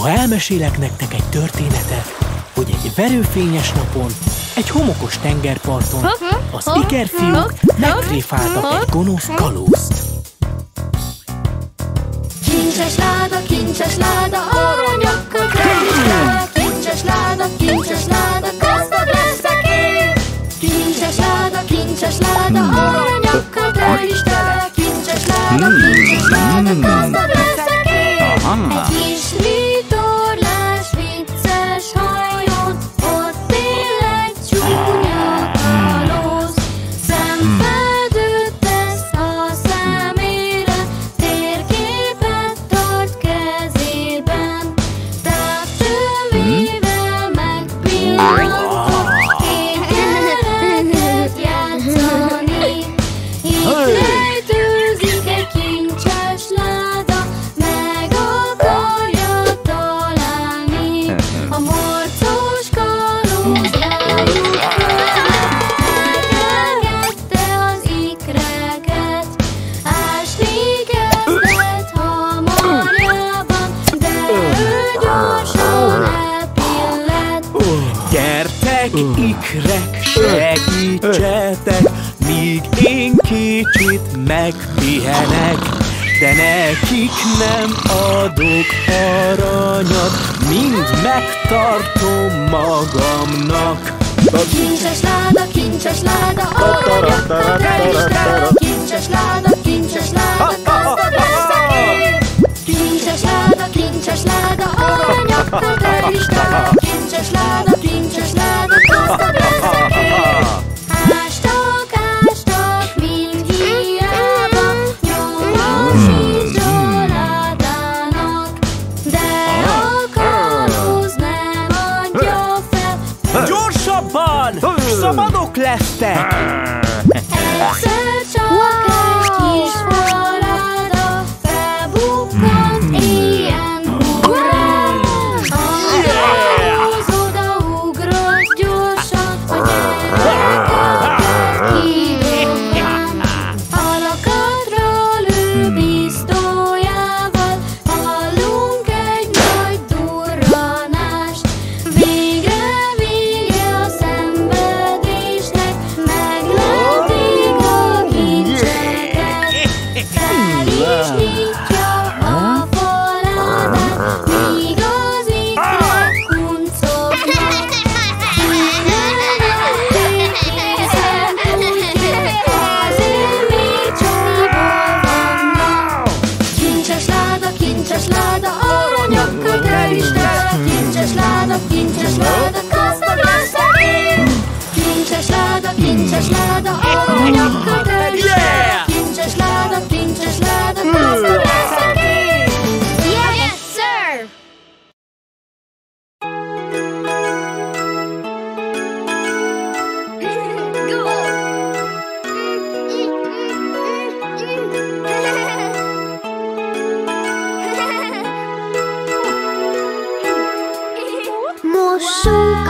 Ma elmesélek nektek egy történetet, hogy egy verőfényes napon, egy homokos tengerparton az ikerfiúk megtréfáltak egy gonosz kalózt. Kincses láda, kincses láda, aranyakkal el. Kincses láda, kincses láda, gazdag leszek én. Kincses láda, kincses láda, aranyakkal el. Kincses láda, kincses láda, gazdag leszek én. Egy megpihenek. De nekik nem adok aranyat, mind megtartom magamnak. Kincses láda, kincses láda, töltsd el. Kincses láda, kincses láda, Szabadok lesztek! Egyszer láda, kincses láda, aranyakkal töltsd el. Kincses láda, kincses láda, gazdag leszek én. Yes, sir! Mossuk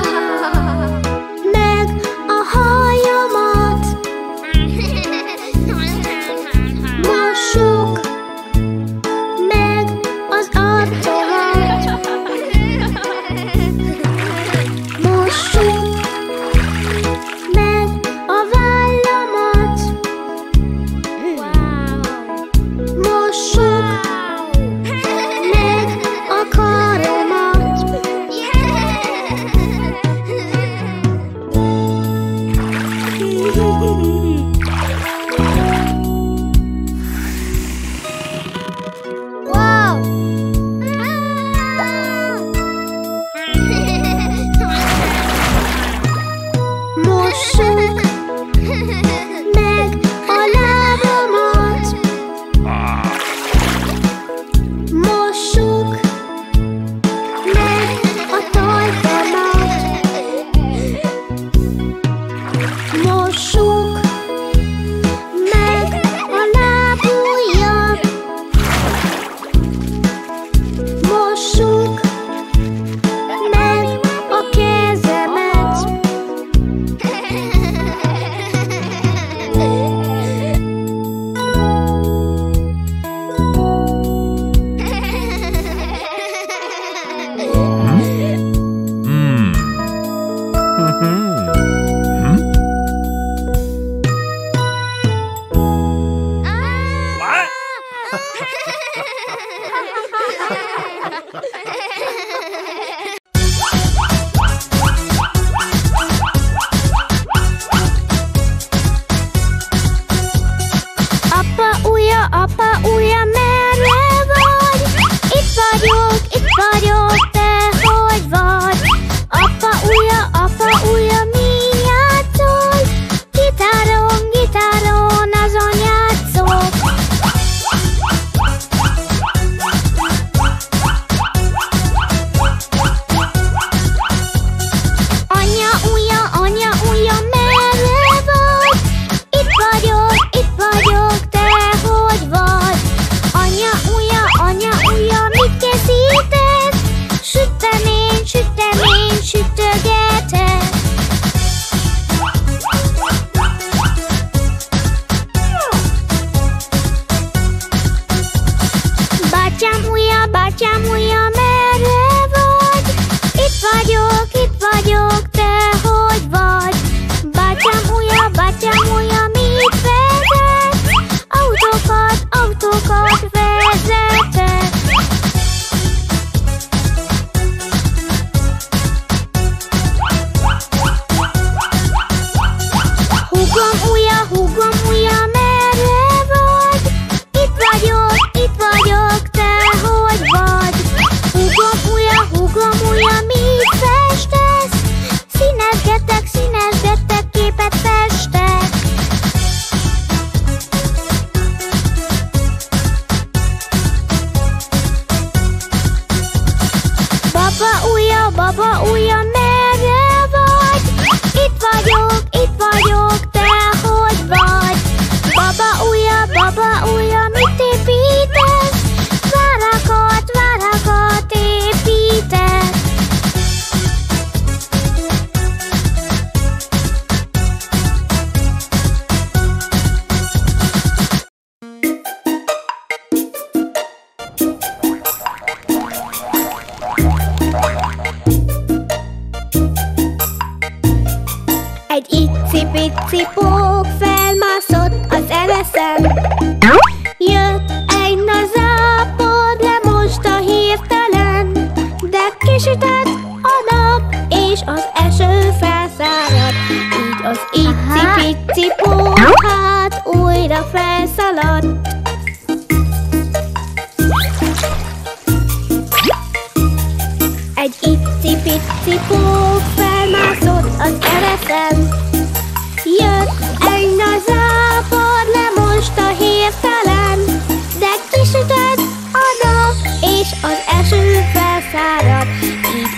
apa, ujja, merre vagy? Itt vagyok, itt vagyok 夏木一 cipók felmászott az eveszem Jött egy nagy zápor, le most a hirtelen De kisütött a nap, és az eső felszáradt Így az icipi-cipók hát újra felszaladt Egy icipi-cipók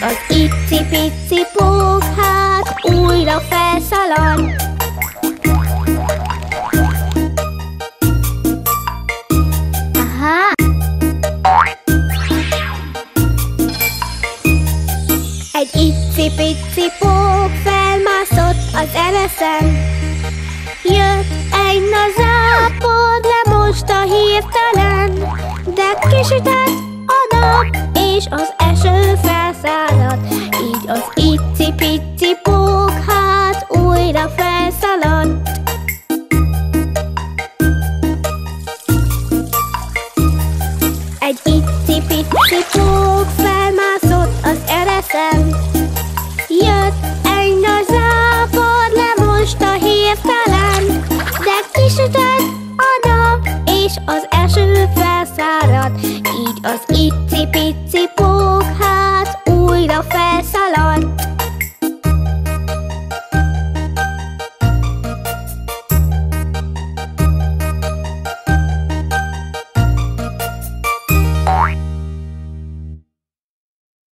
az icipici pókhát újra felszalad. Aha! Egy icipici pók felmászott az ereszen. Jött egy nazápod le most a hirtelen, de kisütött us itsy bitsy